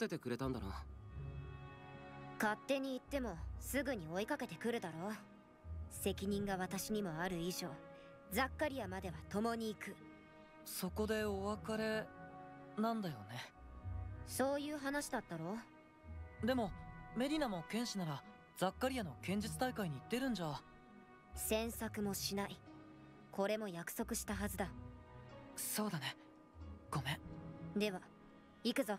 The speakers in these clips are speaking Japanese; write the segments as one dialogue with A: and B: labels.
A: 待っててくれたんだな。
B: 勝手に行ってもすぐに追いかけてくるだろう。責任が私にもある以上ザッカリアまでは共に行く。
C: そこでお別れなんだよね。
B: そういう話だったろ
C: でもメディナも剣士ならザッカリアの剣術大会に行ってるんじゃ。
B: 詮索もしない。これも約束したはずだ。
C: そうだね。ごめ
B: ん。では行くぞ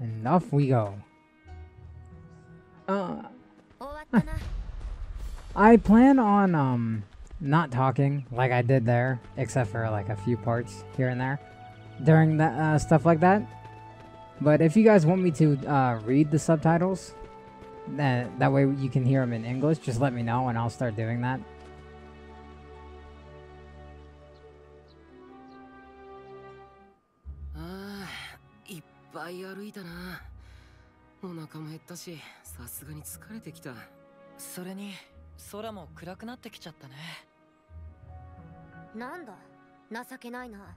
D: And off we go. Uh, I plan on um not talking like I did there, except for like a few parts here and there during the uh, stuff like that. But if you guys want me to uh, read the subtitles, that that way you can hear them in English, just let me know and I'll start doing that.
A: いっぱい歩いたな。お腹も減ったしさすがに疲れてきた。
C: それに空も暗くなってきちゃったね。
B: なんだ？情けないな。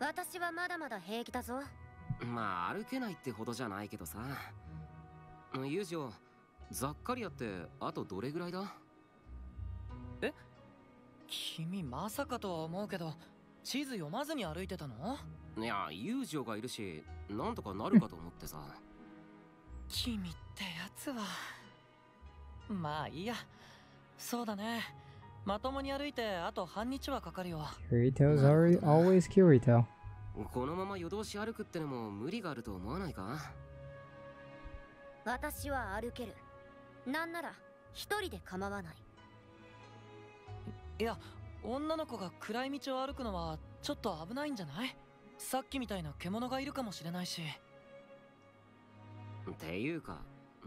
B: 私はまだまだ平気だぞ。
A: まあ歩けないってほどじゃないけどさ。ユージオザッカリアってあとどれぐらいだ？
C: え？君まさかとは思うけど地図読まずに歩いてたの？
A: いや友情がいるしなんとかなるかと思ってさ。
C: 君ってやつは。まあいいや。そうだね。まともに歩いてあと半日はかかるよ。
D: Kirito's always Kirito
A: このまま夜通し歩くってのも無理があると思わないか？
B: 私は歩ける。なんなら一人で構わない。
C: いや女の子が暗い道を歩くのはちょっと危ないんじゃない？さっきみたいな獣がいるかもしれないし。
A: っていうか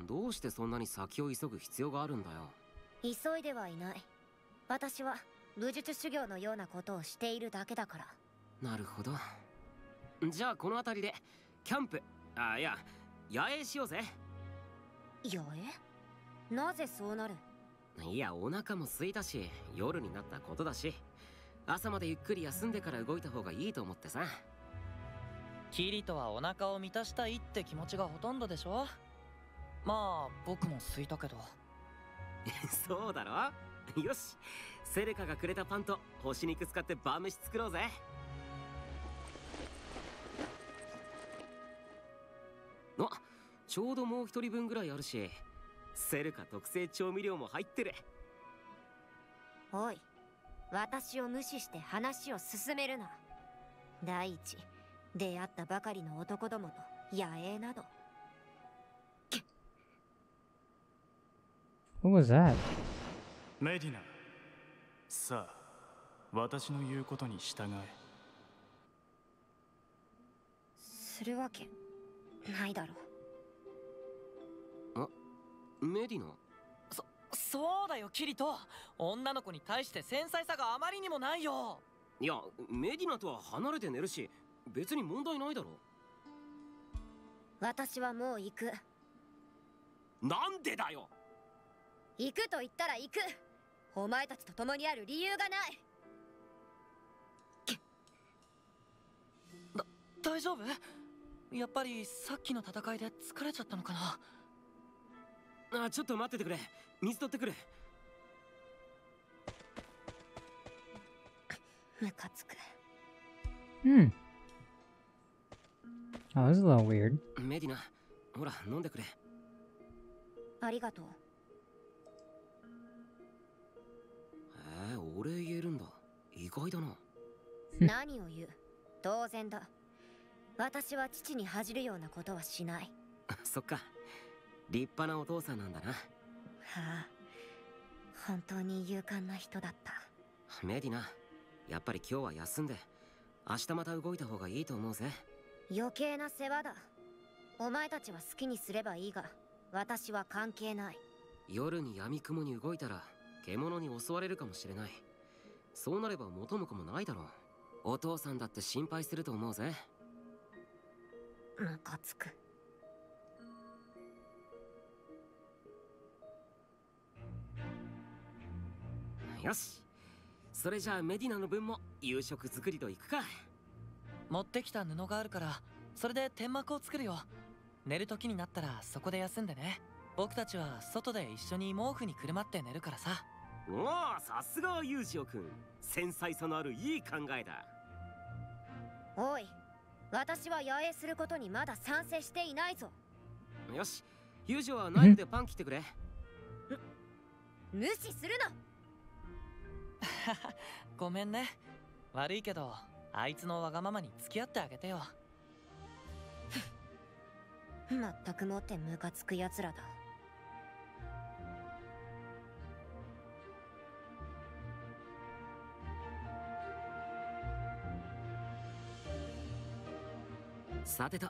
A: どうしてそんなに先を急ぐ必要があるんだよ。
B: 急いではいない。私は武術修行のようなことをしているだけだから。
A: なるほど。じゃあこの辺りでキャンプあいや野営しようぜ。
B: 野営？なぜそうなる？
A: いやお腹も空いたし夜になったことだし朝までゆっくり休んでから動いた方がいいと思ってさ
C: キリトはお腹を満たしたいって気持ちがほとんどでしょ？まあ僕も空いたけど。
A: そうだろ？よし。セレカがくれたパンと干し肉使って晩飯作ろうぜ。あちょうどもう一人分ぐらいあるしセルカ特製調味料も入ってる。
B: おい私を無視して話を進めるな。第一出会ったばかりの男どもと野営など。
D: What was that?
E: メディナ。さあ私の言うことに従え。
B: するわけないだろ
A: あメディナ？
C: そそうだよキリト。女の子に対して繊細さがあまりにもないよ。
A: いやメディナとは離れて寝るし別に問題ないだろ。
B: 私はもう行く。
A: なんでだよ。
B: 行くと言ったら行く。お前たちと共にある理由がない。
C: だ大丈夫？やっぱりさっきの戦いで疲れちゃったのか
A: な？あちょっと待っててくれ。水取ってくる。
B: ムカつく。
D: Hmm. Oh, this is a little weird.
A: メディナほら飲んでくれ。
B: ありがとう。
A: えー、俺言えるんだ。意外だな。
B: 何を言う？当然だ。私は父に恥じるようなことはしない。
A: そっか。立派なお父さんなんだな。は
B: あ。本当に勇敢な人だった。
A: メディナやっぱり今日は休んで明日また動いた方がいいと思うぜ
B: 余計な世話だ。お前たちは好きにすればいいが私は関係ない。
A: 夜に闇雲に動いたら獣に襲われるかもしれない。そうなれば元も子もないだろう。お父さんだって心配すると思うぜ。
B: ムカつく。
A: よし。それじゃあメディナの分も夕食作りと行くか
C: 持ってきた布があるからそれで天幕を作るよ。寝る時になったらそこで休んでね。僕たちは外で一緒に毛布にくるまって寝るからさ。
A: おおさすがはユージオ君。繊細さのあるいい考えだ。
B: おい私は野営することにまだ賛成していないぞ。
A: よしユージはナイフでパン切ってくれ。
B: 無視するな。
C: ごめんね。悪いけどあいつのわがままに付き合ってあげてよ。
B: まったくもってムカつく奴らだ。
A: さてと。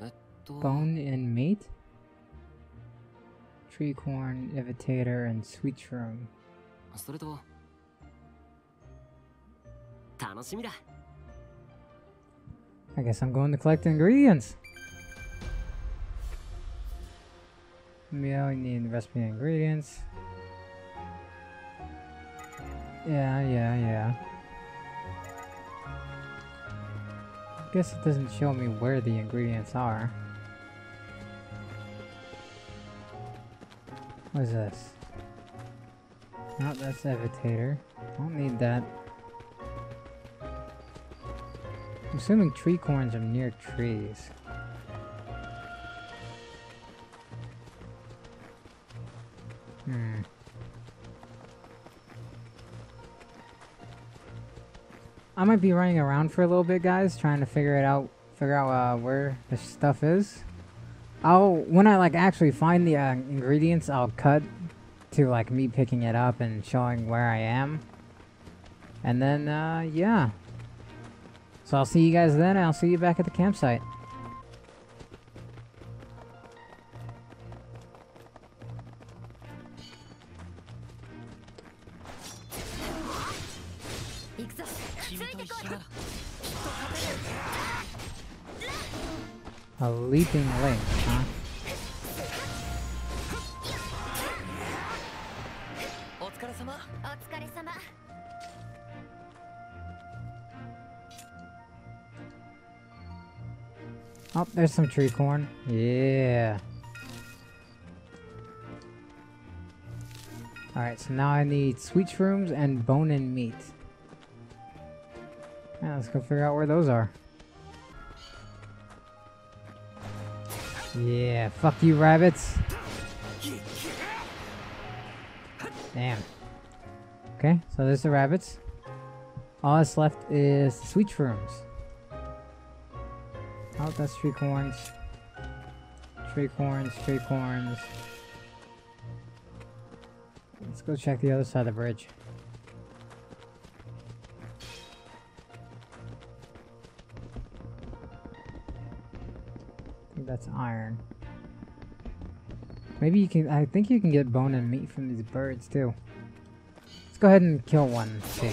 A: えっと。
D: Bone and meat? Tree corn, evitator, and sweet shroom.
A: それと
D: I guess I'm going to collect ingredients. Meal, you need recipe ingredients. Yeah, yeah, yeah. I guess it doesn't show me where the ingredients are. What is this? No, that's evitator. Don't need that. Assuming tree corns are near trees. Hmm. I might be running around for a little bit, guys, trying to figure it out, figure out uh, where the stuff is. I'll when I like actually find the uh, ingredients, I'll cut to like me picking it up and showing where I am. And then, uh, yeah, so I'll see you guys then, I'll see you back at the campsite. A leaping link, huh? There's some tree corn. Yeah. Alright, so now I need sweet shrooms and bone and meat. Yeah, let's go figure out where those are. Yeah, fuck you, rabbits. Damn. Okay, so there's the rabbits. All that's left is sweet shrooms. Oh, that's tree corns. Tree corns, tree corns. Let's go check the other side of the bridge. I think that's iron. Maybe you can, I think you can get bone and meat from these birds too. Let's go ahead and kill one, see.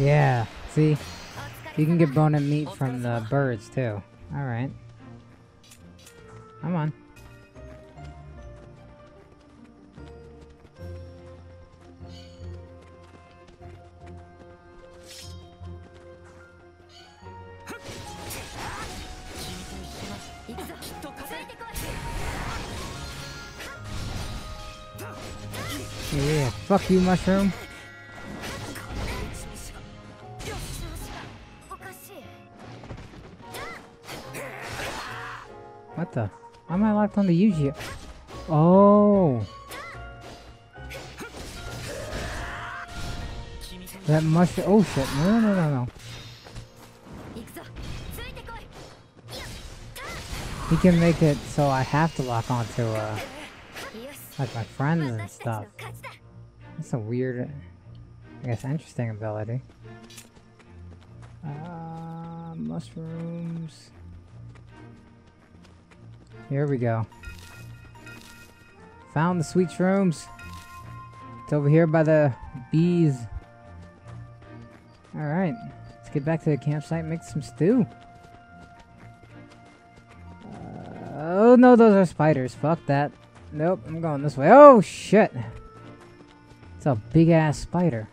D: Yeah, see? You can get bone and meat from the birds, too. Alright. Come on. Yeah, fuck you, mushroom. unlocked on the Yu-Gi-Oh! Oh! That mushroom- oh shit, no no no no. He can make it so I have to lock onto, uh, like my friends and stuff. That's a weird, I guess interesting ability. Uh, mushrooms... Here we go. Found the sweet shrooms. It's over here by the bees. Alright. Let's get back to the campsite make some stew. Uh, oh no, those are spiders. Fuck that. Nope, I'm going this way. Oh shit! It's a big ass spider.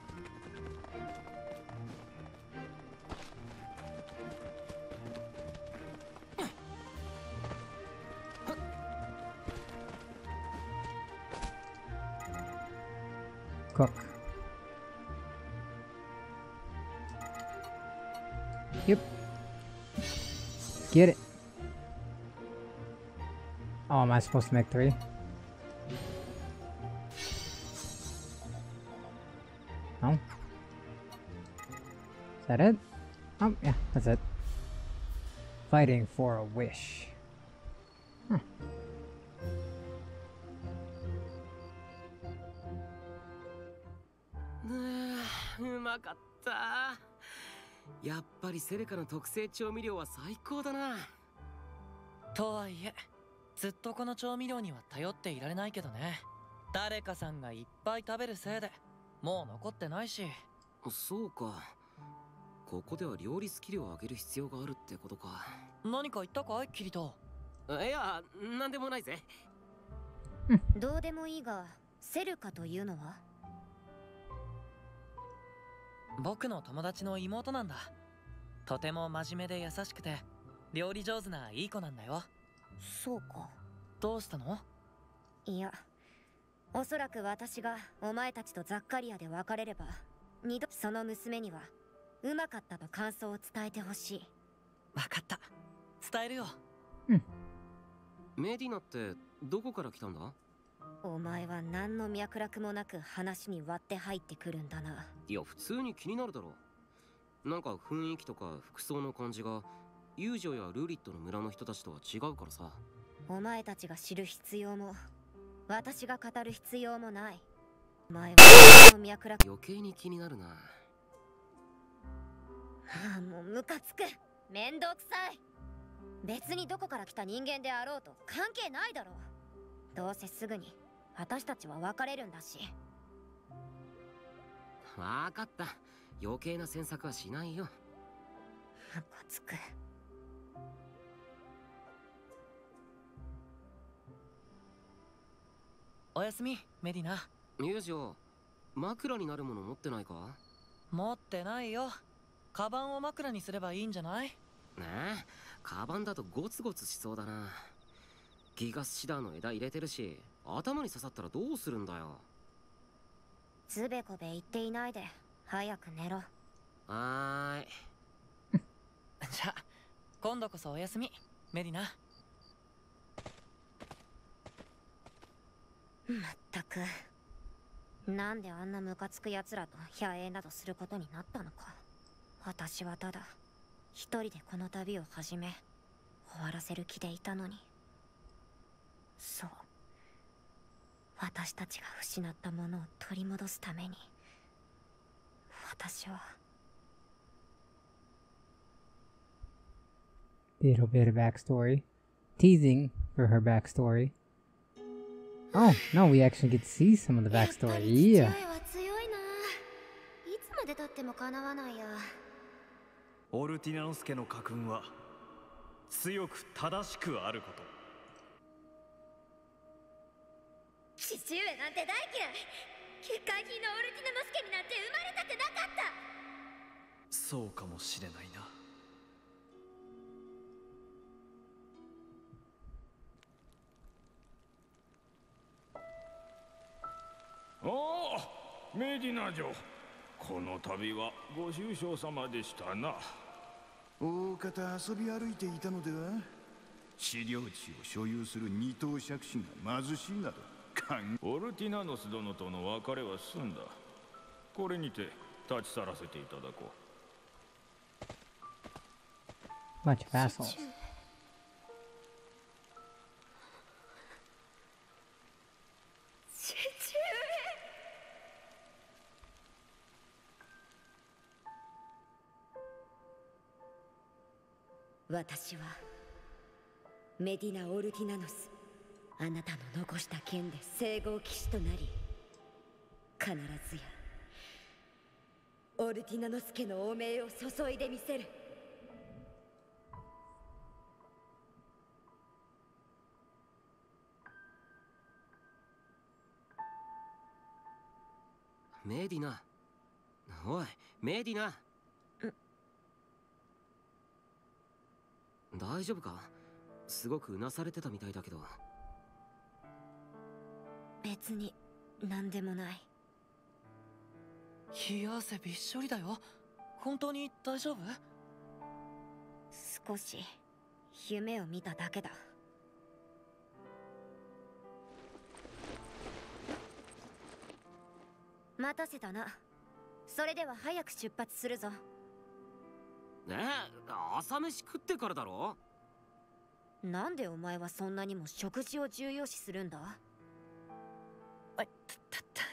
D: Supposed to make three? No? Is that it? Oh, yeah, that's it. Fighting for a wish. Huh.
A: うまかったやっぱりセレカの特製調味料は最高だな
C: とはいえずっとこの調味料には頼っていられないけどね。誰かさんがいっぱい食べるせいでもう残ってないし。
A: そうか。ここでは料理スキルを上げる必要があるってことか。
C: 何か言ったかいキリト？
A: いやなんでもないぜ。
B: どうでもいいがセルカというのは？
C: 僕の友達の妹なんだ。とても真面目で優しくて料理上手ないい子なんだよ
B: そうか。
C: どうしたの？
B: いやおそらく私がお前たちとザッカリアで別れれば二度その娘にはうまかったと感想を伝えてほしい。
C: わかった。伝えるよ。
A: メディナってどこから来たんだ？
B: お前は何の脈絡もなく話に割って入ってくるんだな。い
A: や普通に気になるだろ。なんか雰囲気とか服装の感じがユージョやルリットの村の人たちとは違うからさ。
B: お前たちが知る必要も私が語る必要もない。お前は脈絡。
A: 余計に気になるな。
B: はあもうムカつく。めんどくさい。別にどこから来た人間であろうと関係ないだろう。どうせすぐに私たちは別れるんだし。
A: わかった。余計な詮索はしないよ。
B: ムカつく
C: おやすみメディナ。
A: ユージョ枕になるもの持ってないか？
C: 持ってないよ。カバンを枕にすればいいんじゃない？
A: ねえカバンだとゴツゴツしそうだな。ギガスシダーの枝入れてるし頭に刺さったらどうするんだよ。
B: つべこべ言っていないで早く寝ろ。
A: はーい。
C: じゃあ今度こそおやすみメディナ
B: まったく。なんであんなムカつく奴らと野営などすることになったのか。私はただ一人でこの旅を始め終わらせる気でいたのに。そう。私たちが失ったものを取り戻すために。私は。
D: Little bit of backstory. Teasing for her backstory. Oh, no, we actually get to see some of the backstory. Yeah.
B: 親は強いないつまでたってもかなわないや。
E: オルティナノスケの家訓は強く正しくあること。
B: 父上なんて大嫌い。結界品のオルティナノスケになんて生まれたくなかった。
E: そうかもしれないな
F: おおメディナ城。この度はご愁傷様でしたな。
G: 大方遊び歩いていたのでは？資料地を所有する二等借子が貧しいなど。考
F: オルティナノス殿との別れは済んだ。これにて立ち去らせていただこ
D: Bunch of assholes.
B: 私はメディナ・オルティナノスあなたの残した剣で聖号騎士となり必ずや
H: オルティナノスケの汚名を注いでみせる。
A: メディナ。おいメディナ。大丈夫か？すごくうなされてたみたいだけど。
B: 別に何でもない。
C: 冷や汗びっしょりだよ。本当に大丈夫？
B: 少し夢を見ただけだ。待たせたな。それでは早く出発するぞ
A: え朝飯食ってからだろ？
B: なんでお前はそんなにも食事を重要視するんだ？
C: あたたた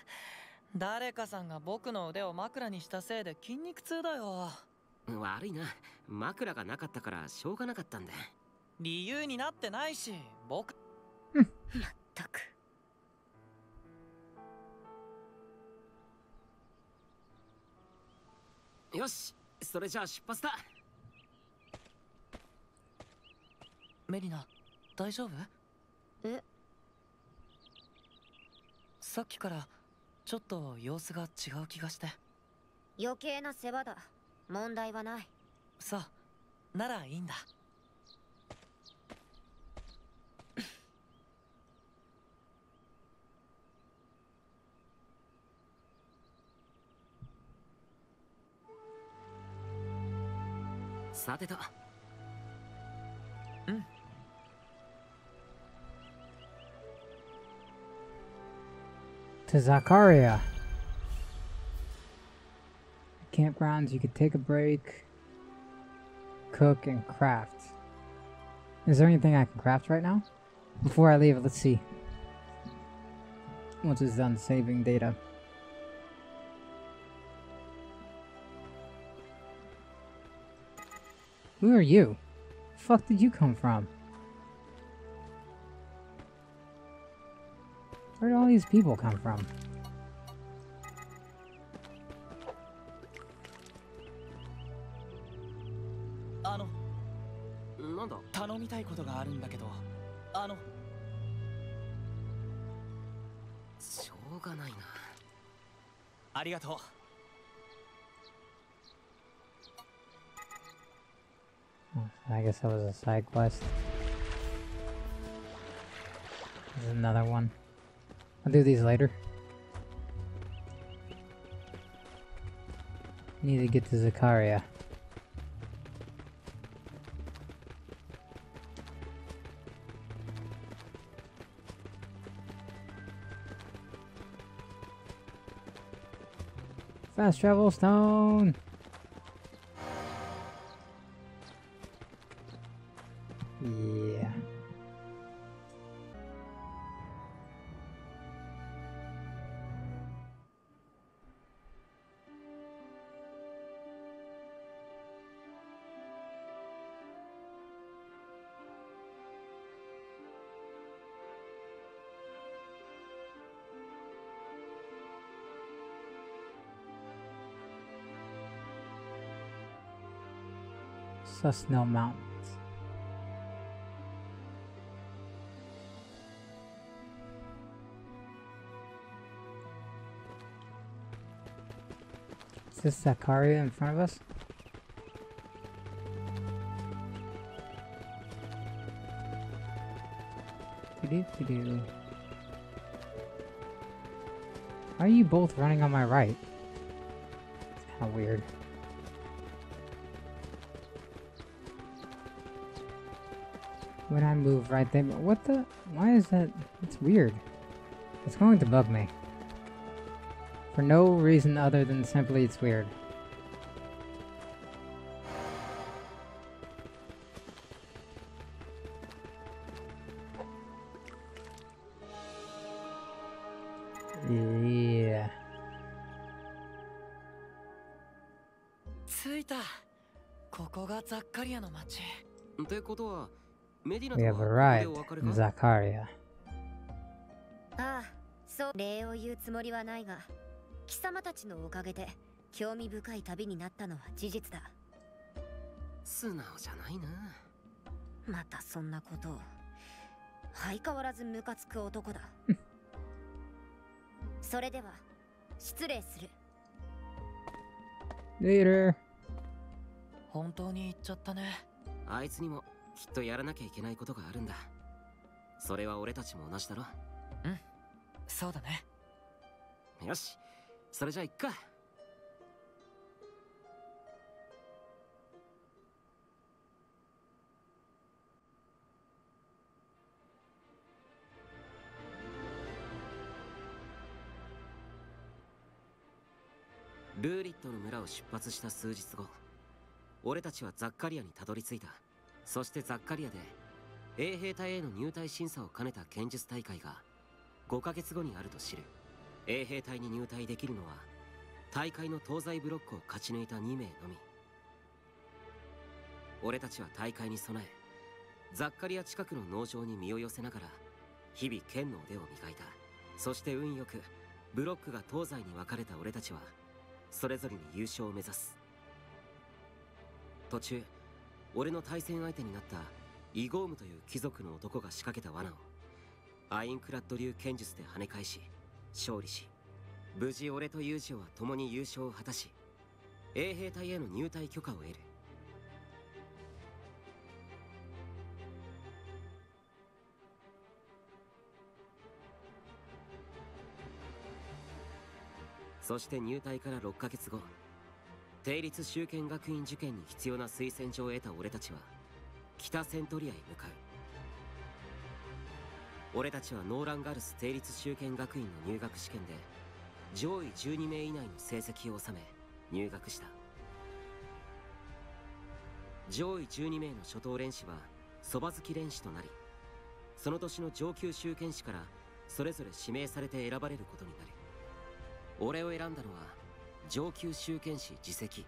C: 誰かさんが僕の腕を枕にしたせいで筋肉痛だよ。
A: 悪いな。枕がなかったからしょうがなかったんだ。
C: 理由になってないし僕。
B: まったく。
A: よしそれじゃあ出発だ。
C: メリナ大丈夫？
B: え？
C: さっきからちょっと様子が違う気がして。
B: 余計な世話だ。問題はない。
C: さあならいいんだ
A: さてと
D: To Zakaria. Campgrounds, you could take a break, cook, and craft. Is there anything I can craft right now? Before I leave, let's see. Once it's done saving data. Who are you? fuck did you come from? Where did all these people come from?
C: あ
D: I guess that was a side quest. There's another one. I'll do these later. Need to get to Zakaria. Fast travel stone! Susnell Mountains. Is this Zakaria in front of us? Why are you both running on my right? It's kind of weird. When I move right there, what the? Why is that? It's weird. It's going to bug me. For no reason other than simply it's weird. Yeah.
C: 着いたここがザッカリアの町
A: ってことはメディナ
D: We
A: と
D: have
A: は
D: arrived
A: ここでお別れ
D: in
A: か
D: ？Zakaria.
B: ああそう礼を言うつもりはないが貴様たちのおかげで興味深い旅になったのは事実だ。
A: 素直じゃないな。
B: またそんなことを。相変わらずムカつく男だ。それでは失礼する。
D: Later.
C: 本当に言っちゃったね。
A: あいつにもきっとやらなきゃいけないことがあるんだ。それは俺たちも同じだろ。
C: そうだね。
A: よし。それじゃあ行っか。ルーリットの村を出発した数日後俺たちはザッカリアにたどり着いたそしてザッカリアで衛兵隊への入隊審査を兼ねた剣術大会が5ヶ月後にあると知る衛兵隊に入隊できるのは大会の東西ブロックを勝ち抜いた2名のみ俺たちは大会に備えザッカリア近くの農場に身を寄せながら日々剣の腕を磨いた。そして運よくブロックが東西に分かれた俺たちはそれぞれに優勝を目指す。途中俺の対戦相手になったイゴームという貴族の男が仕掛けた罠をアインクラッド流剣術で跳ね返し勝利し無事俺とユージオは共に優勝を果たし衛兵隊への入隊許可を得る。そして入隊から6ヶ月後。定立修剣学院受験に必要な推薦状を得た俺たちは北セントリアへ向かう。俺たちはノーランガルス定立修剣学院の入学試験で上位12名以内の成績を収め入学した。上位12名の初等練士はそば好き練士となりその年の上級修剣士からそれぞれ指名されて選ばれることになる。俺を選んだのは上級修剣士自責。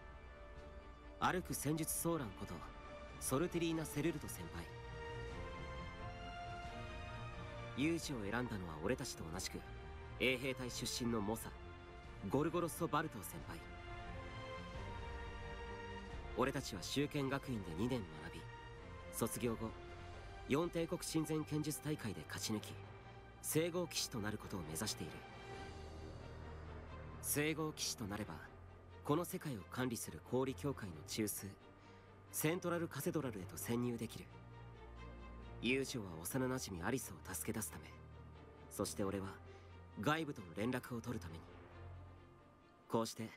A: 歩く戦術ソーランことソルテリーナ・セルルト先輩。ユージを選んだのは俺たちと同じく衛兵隊出身の猛者ゴルゴロッソ・バルト先輩。俺たちは修剣学院で2年学び卒業後四帝国親善剣術大会で勝ち抜き聖号騎士となることを目指している。聖号騎士となればこの世界を管理する氷協会の中枢セントラルカセドラルへと潜入できる。友情は幼なじみアリスを助け出すためそして俺は外部との連絡を取るために。こうして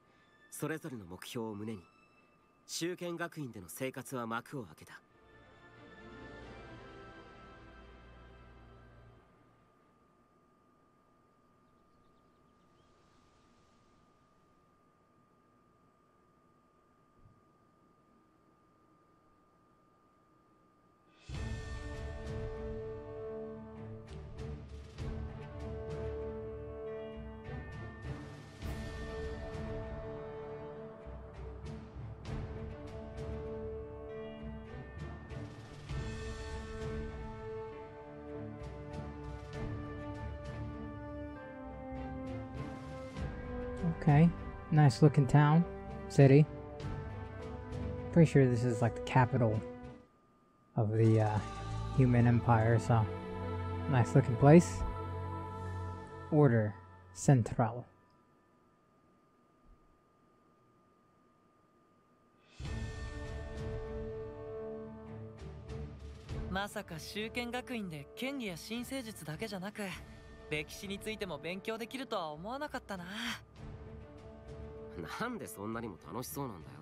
A: それぞれの目標を胸に修剣学院での生活は幕を開けた。
D: Okay. Nice looking town. City. Pretty sure this is like the capital of the uh, human empire, so nice looking place. Order Central.
C: まさか修剣学院で剣技や新生術だけじゃなく歴史についても勉強できるとは思わなかったな
A: なんでそんなにも楽しそうなんだよ。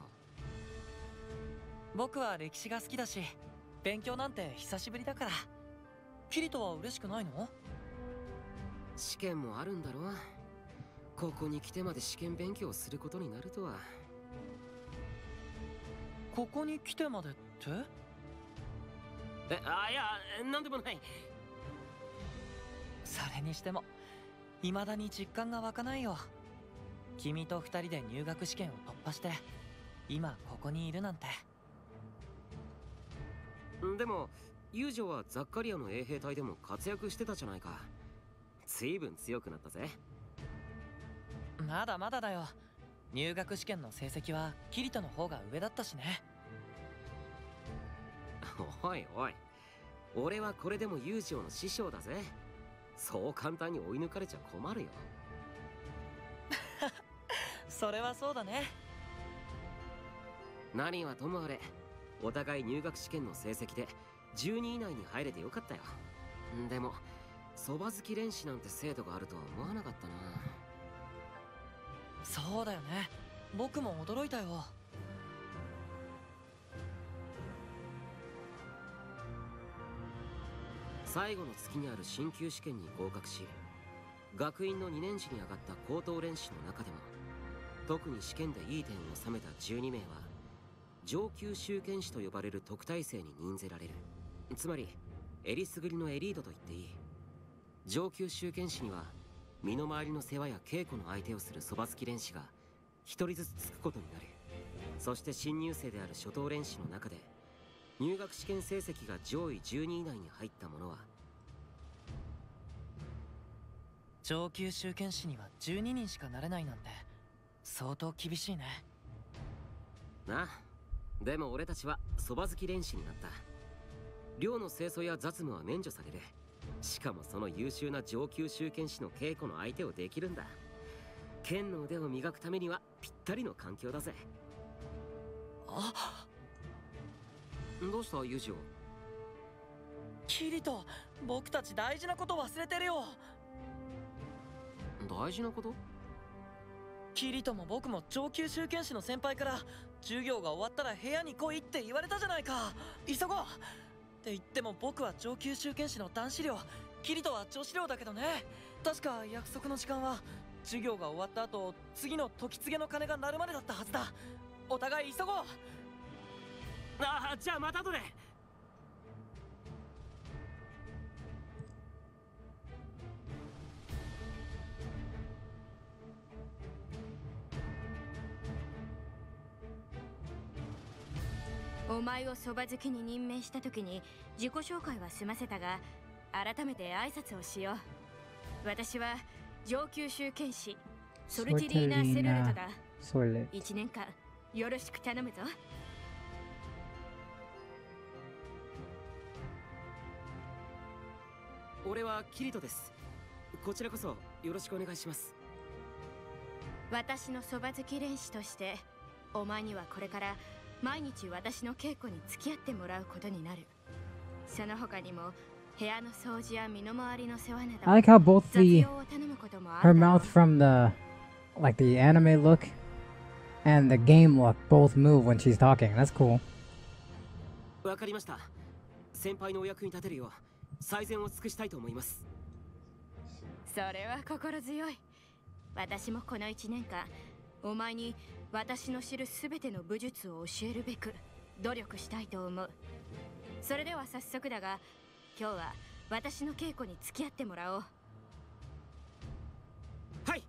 C: 僕は歴史が好きだし勉強なんて久しぶりだからキリトは嬉しくないの？
A: 試験もあるんだろここに来てまで試験勉強することになるとは。
C: ここに来てまでって？
A: えあいやなんでもない。
C: それにしても未だに実感が湧かないよ君と二人で入学試験を突破して今ここにいるなんて。
A: でも友情はザッカリアの衛兵隊でも活躍してたじゃないか。随分強くなったぜ。
C: まだまだだよ。入学試験の成績はキリトの方が上だったしね。
A: おいおい。俺はこれでも友情の師匠だぜ。そう簡単に追い抜かれちゃ困るよ
C: それはそうだね。
A: 何はともあれお互い入学試験の成績で12位以内に入れてよかったよ。でもそば好き練習なんて制度があるとは思わなかったな。
C: そうだよね。僕も驚いたよ。
A: 最後の月にある進級試験に合格し学院の2年次に上がった高等練習の中でも特に試験でいい点を収めた12名は上級集権士と呼ばれる特待生に任ぜられる。つまりえりすぐりのエリートと言っていい。上級集権士には身の回りの世話や稽古の相手をするそば好き練士が1人ずつつくことになる。そして新入生である初等練士の中で入学試験成績が上位12位以内に入った者は
C: 上級集権士には12人しかなれないなんて。相当厳しいね。
A: なあ。でも俺たちはそば好き練士になった。寮の清掃や雑務は免除される。しかもその優秀な上級集権士の稽古の相手をできるんだ。剣の腕を磨くためにはぴったりの環境だぜ。
C: あ
A: どうした？ユージオ
C: キリト僕たち大事なこと忘れてるよ。
A: 大事なこと？
C: キリトも僕も上級集権士の先輩から授業が終わったら部屋に来いって言われたじゃないか。急ごう。って言っても僕は上級集権士の男子寮。キリトは女子寮だけどね。確か約束の時間は授業が終わった後次の時告げの鐘が鳴るまでだったはずだ。お互い急ごう。
A: ああじゃあまた後で。
H: お前をそば好きに任命した時に自己紹介は済ませたが改めて挨拶をしよう。私は上級集権士ソルティリーナ・セルルトだ。
D: Soyle.
H: 1年間よろしく頼むぞ。
A: 俺はキリトです。こちらこそよろしくお願いします。
H: 私のそば好き練士としてお前にはこれから毎日私の稽古に付き合ってもらうことになる。その他にも部屋の掃除や身の回りの世話など
D: I like how both
H: 雑
D: the
H: 用を頼むこともあ
D: her mouth from the like the anime look and the game look both move when she's talking. That's cool.
A: わかりました。先輩のお役に立てるよう最善を尽くしたいと思います。
H: それは心強い。私もこの1年間お前に私の知る全ての武術を教えるべく努力したいと思う。それでは早速だが今日は私の稽古に付き合ってもらおう。
A: はい。